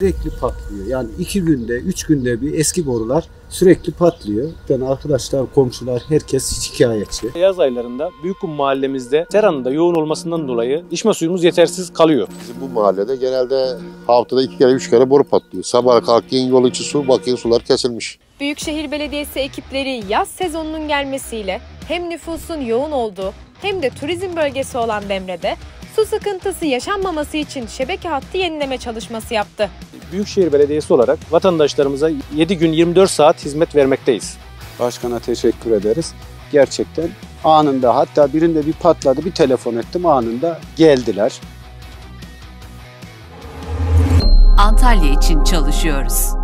sürekli patlıyor. Yani iki günde, üç günde bir eski borular sürekli patlıyor. Yani arkadaşlar, komşular, herkes şikayetçi. Yaz aylarında Büyükkum mahallemizde seranın da yoğun olmasından dolayı içme suyumuz yetersiz kalıyor. Bizim bu mahallede genelde haftada iki kere üç kere boru patlıyor. Sabah kalktığın yol içi su bakıyorsun sular kesilmiş. Büyükşehir Belediyesi ekipleri yaz sezonunun gelmesiyle hem nüfusun yoğun olduğu hem de turizm bölgesi olan Demre'de su sıkıntısı yaşanmaması için şebeke hattı yenileme çalışması yaptı. Büyükşehir Belediyesi olarak vatandaşlarımıza 7 gün 24 saat hizmet vermekteyiz. Başkana teşekkür ederiz. Gerçekten anında hatta birinde bir patladı bir telefon ettim anında geldiler. Antalya için çalışıyoruz.